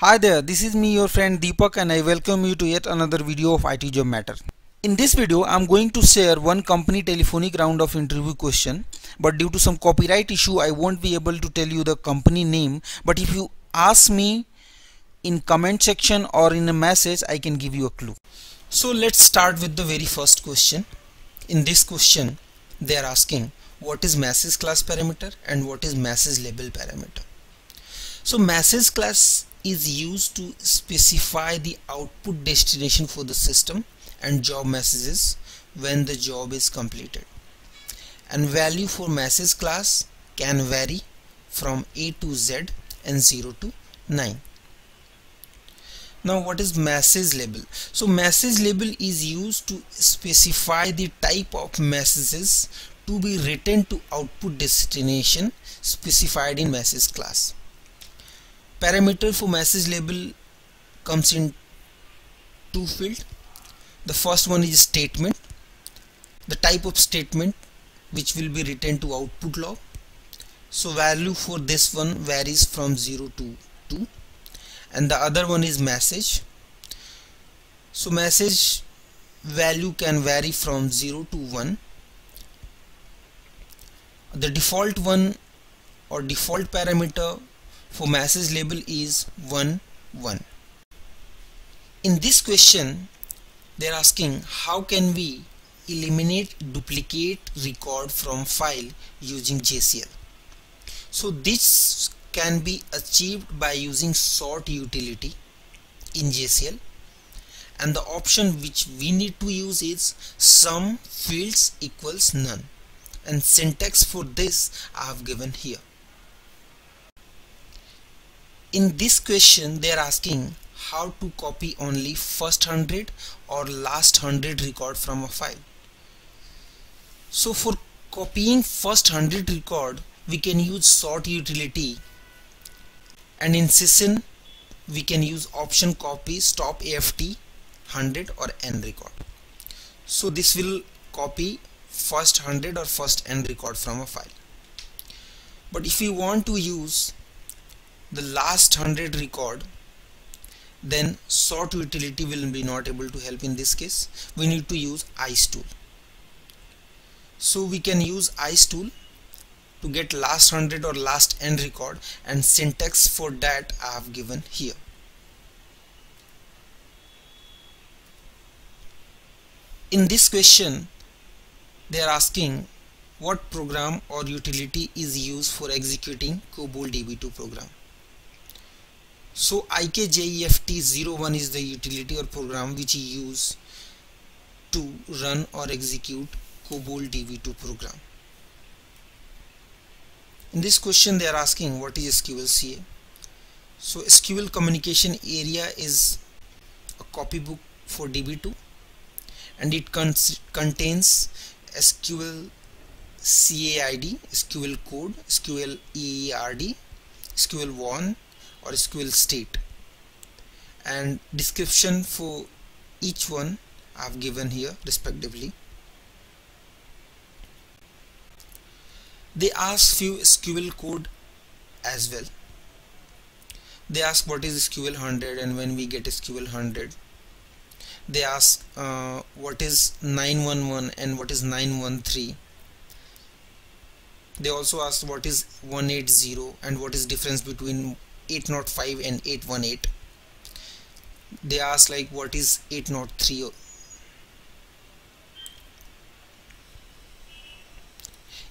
Hi there, this is me your friend Deepak and I welcome you to yet another video of IT Job Matter. In this video, I'm going to share one company telephonic round of interview question but due to some copyright issue I won't be able to tell you the company name but if you ask me in comment section or in a message I can give you a clue. So let's start with the very first question. In this question they are asking what is message class parameter and what is message level parameter. So message class is used to specify the output destination for the system and job messages when the job is completed. And value for message class can vary from A to Z and 0 to 9 now what is message level? So message level is used to specify the type of messages to be written to output destination specified in message class parameter for message level comes in two field. The first one is statement. The type of statement which will be written to output log so value for this one varies from 0 to 2 and the other one is message so message value can vary from 0 to 1 the default one or default parameter for message level is 1 1 in this question they're asking how can we eliminate duplicate record from file using JCL so this can be achieved by using sort utility in JCL and the option which we need to use is sum fields equals none. And syntax for this I have given here in this question they are asking how to copy only first 100 or last 100 record from a file. So for copying first 100 record we can use sort utility and in SYSIN we can use option copy stop aft 100 or n record. So this will copy first 100 or first n record from a file. But if we want to use the last 100 record then sort utility will be not able to help in this case. We need to use ICETOOL. So we can use ICETOOL to get last 100 or last n record and syntax for that I have given here. In this question they are asking what program or utility is used for executing COBOL DB2 program so IKJEFT01 is the utility or program which you use to run or execute COBOL DB2 program. In this question they are asking what is SQLCA. So SQL communication area is a copybook for DB2 and it contains SQL CAID, SQL code, SQL EERD, SQL1 or SQL state. And description for each one I've given here respectively. They ask few SQL code as well. They ask what is SQL 100 and when we get SQL 100 they ask uh, what is 911 and what is 913 they also ask what is 180 and what is difference between 805 and 818 they ask like what is 803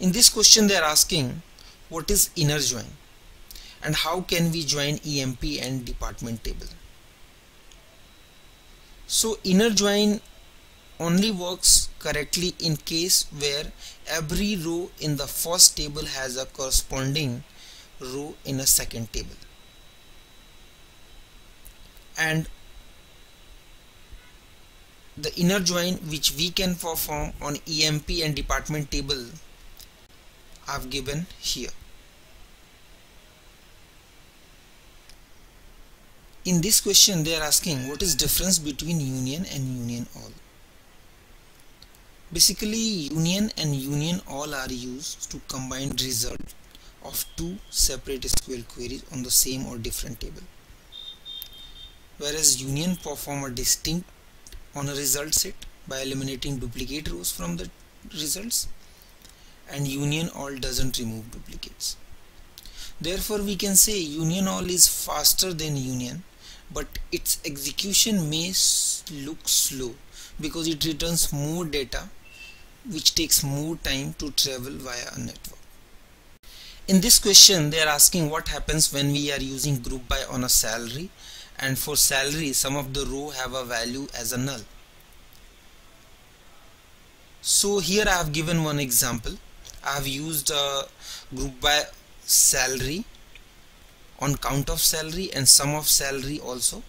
in this question they are asking what is inner join? And how can we join EMP and department table? So inner join only works correctly in case where every row in the first table has a corresponding row in a second table and the inner join which we can perform on EMP and department table I've given here. In this question they are asking what is difference between union and union all. Basically union and union all are used to combine result of two separate SQL queries on the same or different table whereas union perform a distinct on a result set by eliminating duplicate rows from the results and union all doesn't remove duplicates. Therefore we can say union all is faster than union but its execution may look slow because it returns more data which takes more time to travel via a network. In this question they are asking what happens when we are using group by on a salary and for salary some of the row have a value as a null. So here I have given one example. I have used a group by salary on count of salary and sum of salary also.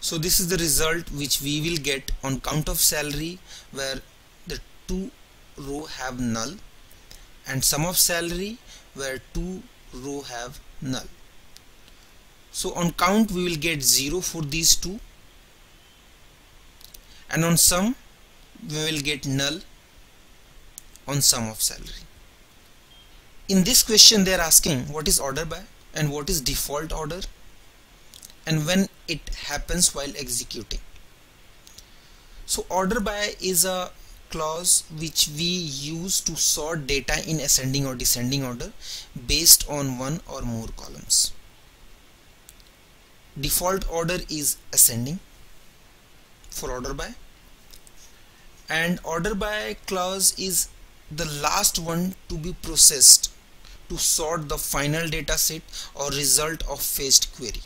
So this is the result which we will get on count of salary where the two row have null and sum of salary where two row have null so on count we will get 0 for these two and on sum we will get null on sum of salary. In this question they are asking what is order by and what is default order and when it happens while executing. So order by is a clause which we use to sort data in ascending or descending order based on one or more columns. Default order is ascending for order by and order by clause is the last one to be processed to sort the final data set or result of fetched query.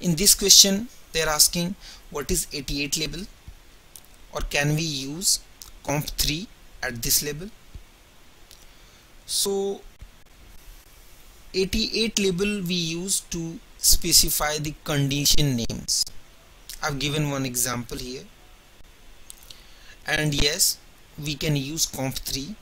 In this question they are asking what is 88 level or can we use comp3 at this label. So 88 level we use to specify the condition names. I've given one example here. And yes we can use comp3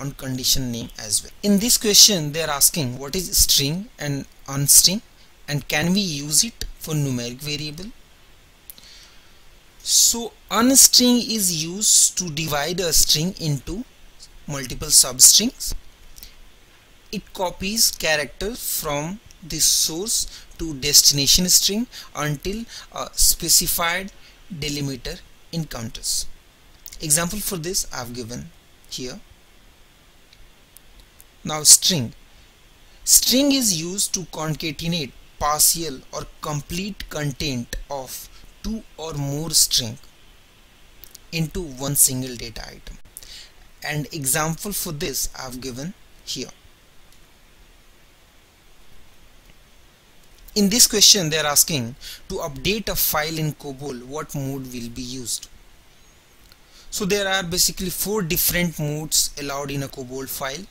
on condition name as well. In this question they are asking what is string and unstring and can we use it for numeric variable? So unstring is used to divide a string into multiple substrings it copies character from the source to destination string until a specified delimiter encounters. Example for this I have given here. Now string. String is used to concatenate partial or complete content of two or more string into one single data item and example for this I have given here. In this question they are asking to update a file in COBOL what mode will be used. So there are basically four different modes allowed in a COBOL file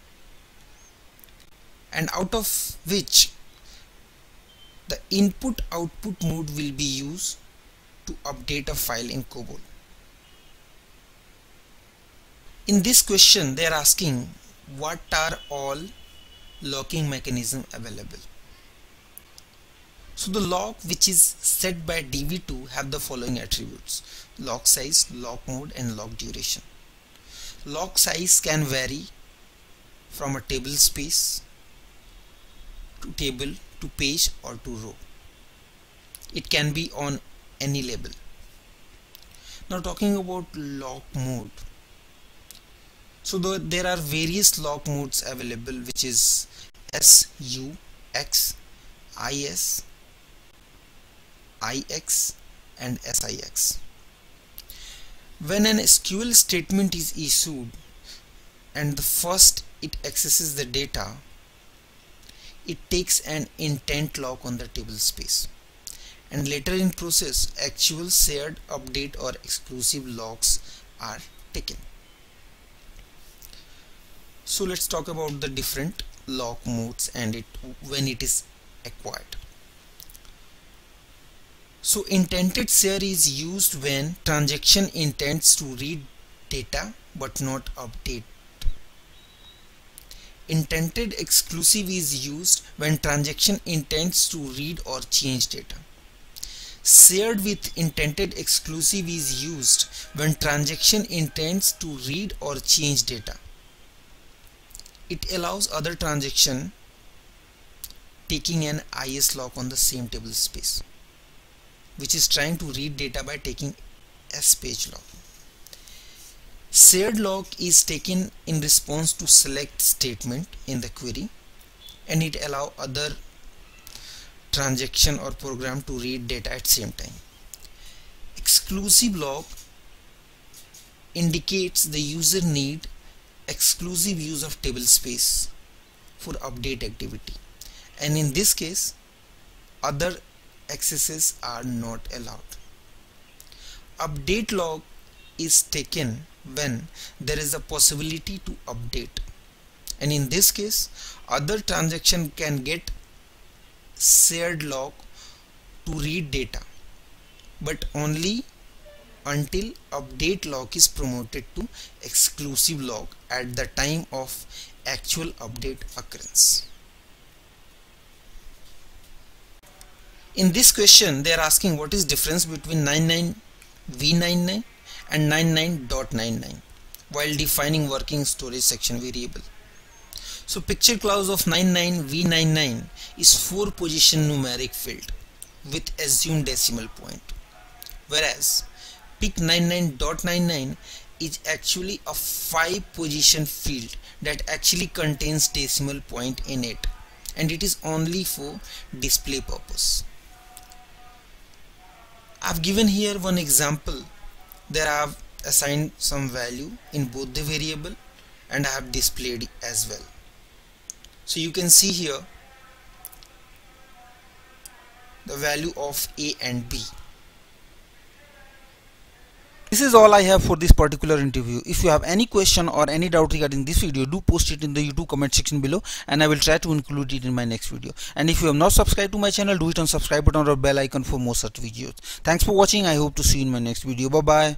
and out of which the input output mode will be used to update a file in COBOL. In this question they are asking what are all locking mechanism available. So the lock which is set by DB2 have the following attributes lock size, lock mode and lock duration. Lock size can vary from a table space to table to page or to row. It can be on any label. Now talking about lock mode. So the, there are various lock modes available which is S, U, X, IS, IX and SIX. When an SQL statement is issued and the first it accesses the data, it takes an intent lock on the table space and later in process actual shared update or exclusive locks are taken. So let's talk about the different lock modes and it when it is acquired. So intended share is used when transaction intends to read data but not update. Intended exclusive is used when transaction intends to read or change data. Shared with intended exclusive is used when transaction intends to read or change data. It allows other transaction taking an IS lock on the same table space which is trying to read data by taking S page lock. Shared lock is taken in response to select statement in the query and it allow other transaction or program to read data at same time. Exclusive lock indicates the user need exclusive use of table space for update activity and in this case other accesses are not allowed. Update lock is taken when there is a possibility to update and in this case other transaction can get shared lock to read data but only until update lock is promoted to exclusive lock at the time of actual update occurrence. In this question they are asking what is difference between 99 v99 and 99.99 while defining working storage section variable. So picture clause of 99v99 is 4 position numeric field with assumed decimal point whereas pick 99.99 is actually a 5 position field that actually contains decimal point in it and it is only for display purpose. I've given here one example there I have assigned some value in both the variable and I have displayed as well. So you can see here the value of A and B this is all I have for this particular interview. If you have any question or any doubt regarding this video, do post it in the YouTube comment section below and I will try to include it in my next video. And if you have not subscribed to my channel, do it on subscribe button or bell icon for more such videos. Thanks for watching. I hope to see you in my next video. Bye bye.